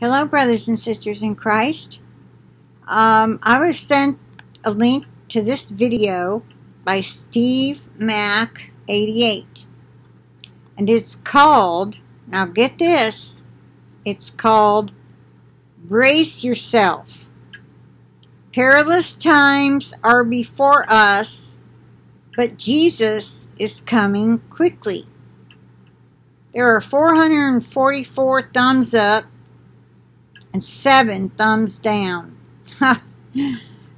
Hello, brothers and sisters in Christ. Um, I was sent a link to this video by Steve Mac 88 and it's called now get this it's called brace yourself. Perilous times are before us but Jesus is coming quickly. There are 444 thumbs up and 7 thumbs down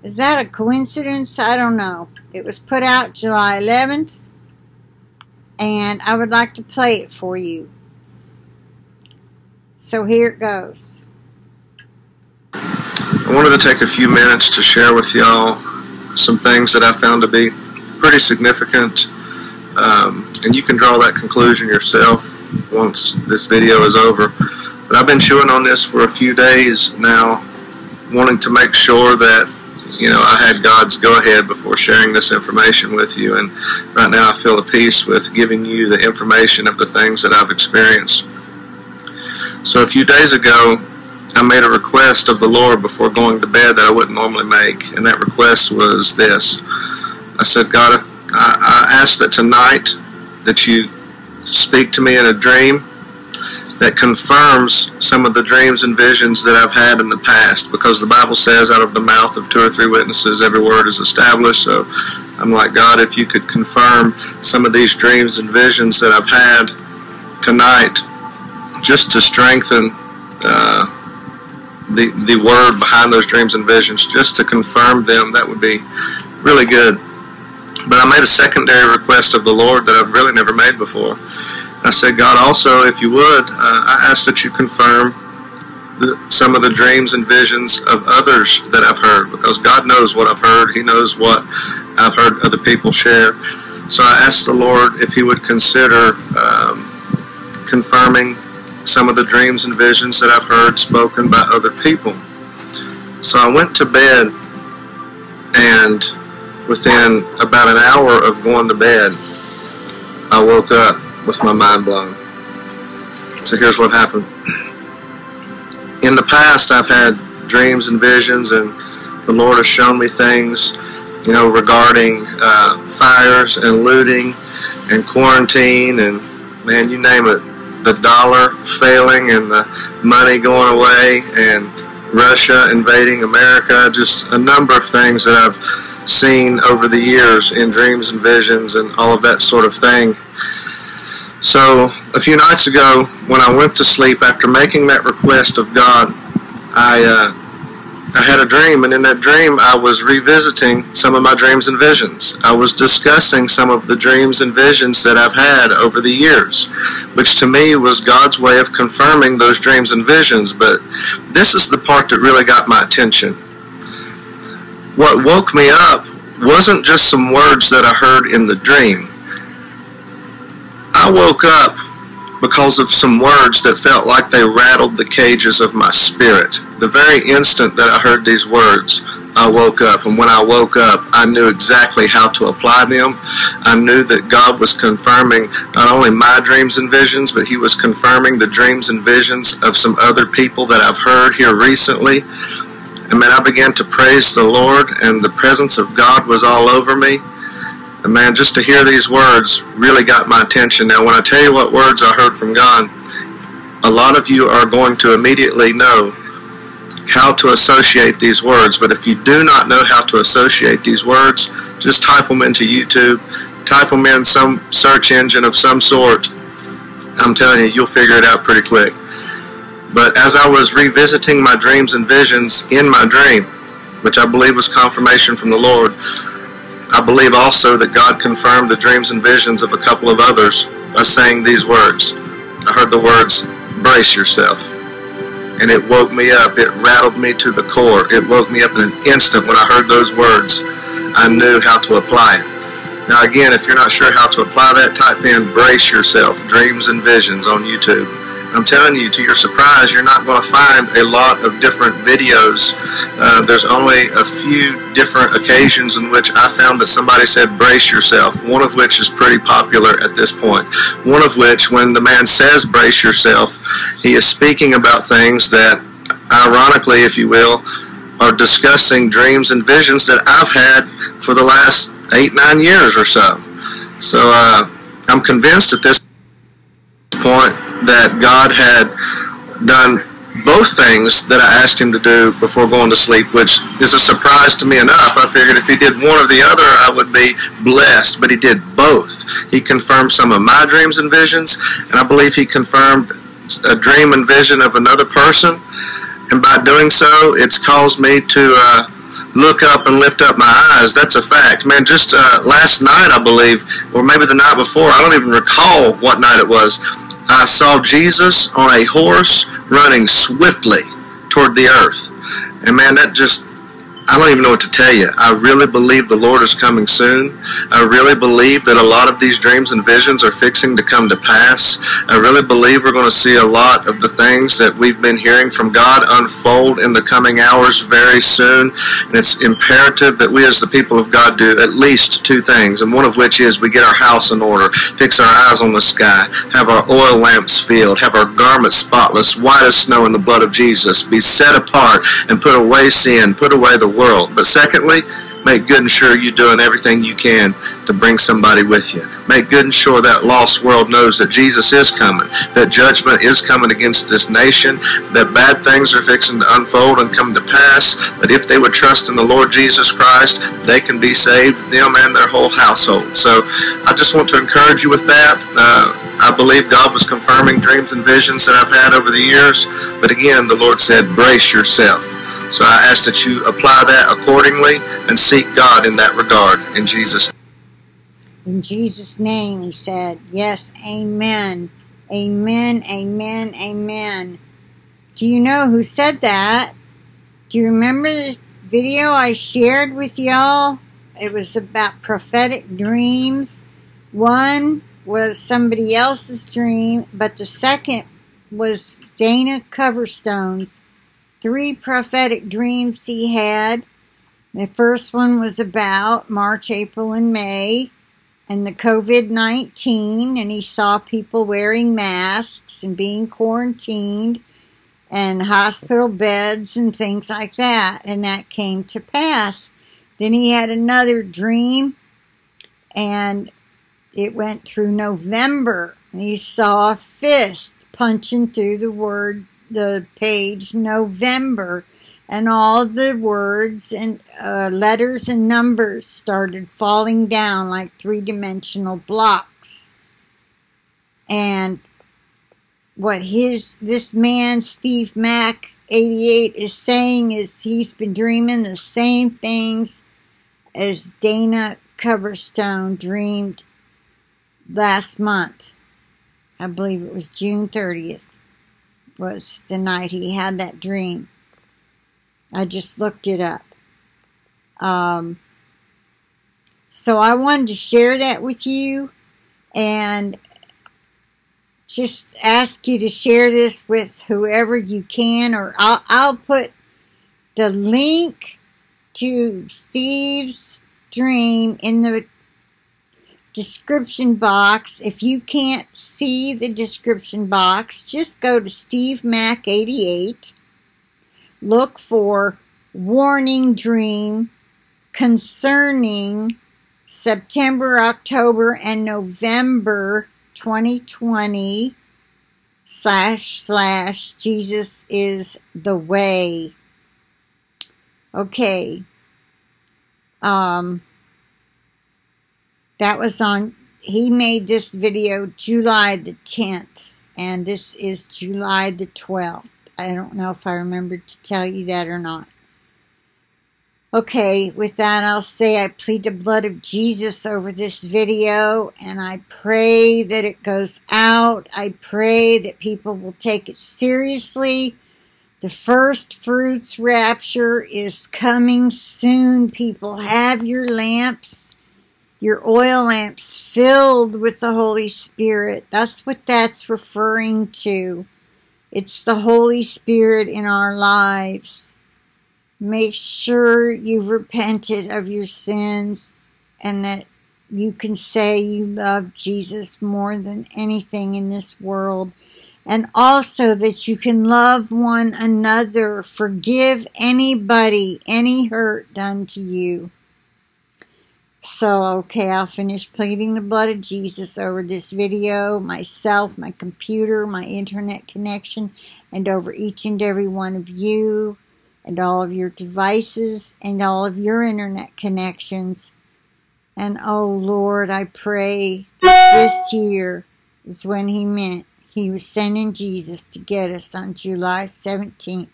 is that a coincidence I don't know it was put out July 11th and I would like to play it for you. So here it goes. I wanted to take a few minutes to share with y'all some things that I found to be pretty significant, um, and you can draw that conclusion yourself once this video is over. But I've been chewing on this for a few days now, wanting to make sure that you know, I had God's go ahead before sharing this information with you, and right now I feel the peace with giving you the information of the things that I've experienced. So a few days ago, I made a request of the Lord before going to bed that I wouldn't normally make, and that request was this. I said, God, I, I ask that tonight that you speak to me in a dream that confirms some of the dreams and visions that I've had in the past because the Bible says out of the mouth of two or three witnesses every word is established. So I'm like God if you could confirm some of these dreams and visions that I've had tonight just to strengthen uh, the, the word behind those dreams and visions just to confirm them that would be really good. But I made a secondary request of the Lord that I've really never made before I said, God, also, if you would, uh, I ask that you confirm the, some of the dreams and visions of others that I've heard, because God knows what I've heard. He knows what I've heard other people share. So I asked the Lord if He would consider um, confirming some of the dreams and visions that I've heard spoken by other people. So I went to bed, and within about an hour of going to bed, I woke up with my mind blown. So here's what happened. In the past, I've had dreams and visions, and the Lord has shown me things, you know, regarding uh, fires and looting and quarantine and, man, you name it, the dollar failing and the money going away and Russia invading America, just a number of things that I've seen over the years in dreams and visions and all of that sort of thing. So a few nights ago, when I went to sleep after making that request of God, I uh, I had a dream, and in that dream, I was revisiting some of my dreams and visions. I was discussing some of the dreams and visions that I've had over the years, which to me was God's way of confirming those dreams and visions. But this is the part that really got my attention. What woke me up wasn't just some words that I heard in the dream I woke up because of some words that felt like they rattled the cages of my spirit. The very instant that I heard these words, I woke up. And when I woke up, I knew exactly how to apply them. I knew that God was confirming not only my dreams and visions, but He was confirming the dreams and visions of some other people that I've heard here recently. And man, I began to praise the Lord, and the presence of God was all over me. And man, just to hear these words really got my attention. Now, when I tell you what words I heard from God, a lot of you are going to immediately know how to associate these words. But if you do not know how to associate these words, just type them into YouTube, type them in some search engine of some sort. I'm telling you, you'll figure it out pretty quick. But as I was revisiting my dreams and visions in my dream, which I believe was confirmation from the Lord, I believe also that God confirmed the dreams and visions of a couple of others by saying these words. I heard the words, brace yourself. And it woke me up. It rattled me to the core. It woke me up in an instant when I heard those words. I knew how to apply it. Now again, if you're not sure how to apply that, type in brace yourself, dreams and visions on YouTube. I'm telling you, to your surprise, you're not going to find a lot of different videos. Uh, there's only a few different occasions in which I found that somebody said, brace yourself, one of which is pretty popular at this point. One of which, when the man says, brace yourself, he is speaking about things that ironically, if you will, are discussing dreams and visions that I've had for the last eight, nine years or so. So uh, I'm convinced at this point that God had done both things that I asked him to do before going to sleep, which is a surprise to me enough. I figured if he did one or the other, I would be blessed, but he did both. He confirmed some of my dreams and visions, and I believe he confirmed a dream and vision of another person. And by doing so, it's caused me to uh, look up and lift up my eyes. That's a fact. Man, just uh, last night, I believe, or maybe the night before, I don't even recall what night it was. I saw Jesus on a horse running swiftly toward the earth. And man, that just I don't even know what to tell you. I really believe the Lord is coming soon. I really believe that a lot of these dreams and visions are fixing to come to pass. I really believe we're going to see a lot of the things that we've been hearing from God unfold in the coming hours very soon. And it's imperative that we as the people of God do at least two things, and one of which is we get our house in order, fix our eyes on the sky, have our oil lamps filled, have our garments spotless, white as snow in the blood of Jesus, be set apart and put away sin, put away the world. But secondly, make good and sure you're doing everything you can to bring somebody with you. Make good and sure that lost world knows that Jesus is coming, that judgment is coming against this nation, that bad things are fixing to unfold and come to pass, that if they would trust in the Lord Jesus Christ, they can be saved, them and their whole household. So I just want to encourage you with that. Uh, I believe God was confirming dreams and visions that I've had over the years, but again, the Lord said, brace yourself. So I ask that you apply that accordingly and seek God in that regard. In Jesus' In Jesus' name, he said, Yes, amen. Amen, amen, amen. Do you know who said that? Do you remember the video I shared with y'all? It was about prophetic dreams. One was somebody else's dream, but the second was Dana Coverstone's three prophetic dreams he had. The first one was about March, April, and May and the COVID 19, and he saw people wearing masks and being quarantined and hospital beds and things like that, and that came to pass. Then he had another dream, and it went through November, he saw a fist punching through the word the page November, and all the words and uh, letters and numbers started falling down like three dimensional blocks. And what his this man Steve Mac 88 is saying is he's been dreaming the same things as Dana Coverstone dreamed last month. I believe it was June 30th was the night he had that dream. I just looked it up. Um, so I wanted to share that with you and just ask you to share this with whoever you can, or I'll, I'll put the link to Steve's dream in the description box. If you can't see the description box, just go to Steve Mac 88. Look for warning dream concerning September, October, and November 2020 slash slash Jesus is the way. Okay. Um, that was on, he made this video July the 10th, and this is July the 12th. I don't know if I remembered to tell you that or not. Okay, with that, I'll say I plead the blood of Jesus over this video, and I pray that it goes out. I pray that people will take it seriously. The first fruits rapture is coming soon. People, have your lamps your oil lamps filled with the Holy Spirit. That's what that's referring to. It's the Holy Spirit in our lives. Make sure you've repented of your sins and that you can say you love Jesus more than anything in this world and also that you can love one another, forgive anybody, any hurt done to you. So, okay, I'll finish pleading the blood of Jesus over this video, myself, my computer, my internet connection, and over each and every one of you, and all of your devices, and all of your internet connections. And oh Lord, I pray this year is when He meant He was sending Jesus to get us on July 17th.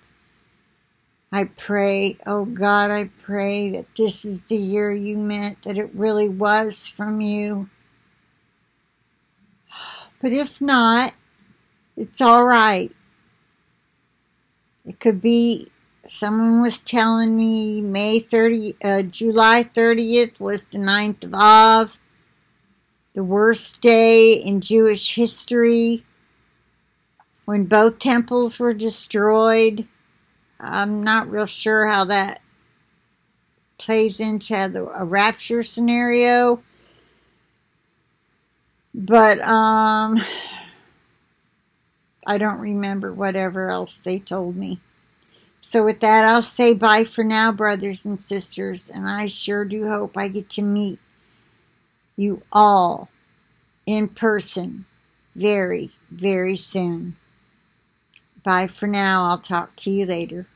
I pray, oh God, I pray that this is the year you meant, that it really was from you. But if not, it's all right. It could be, someone was telling me May 30, uh, July 30th was the 9th of Av, the worst day in Jewish history, when both temples were destroyed I'm not real sure how that plays into the, a rapture scenario. But um, I don't remember whatever else they told me. So with that, I'll say bye for now, brothers and sisters, and I sure do hope I get to meet you all in person very, very soon. Bye for now. I'll talk to you later.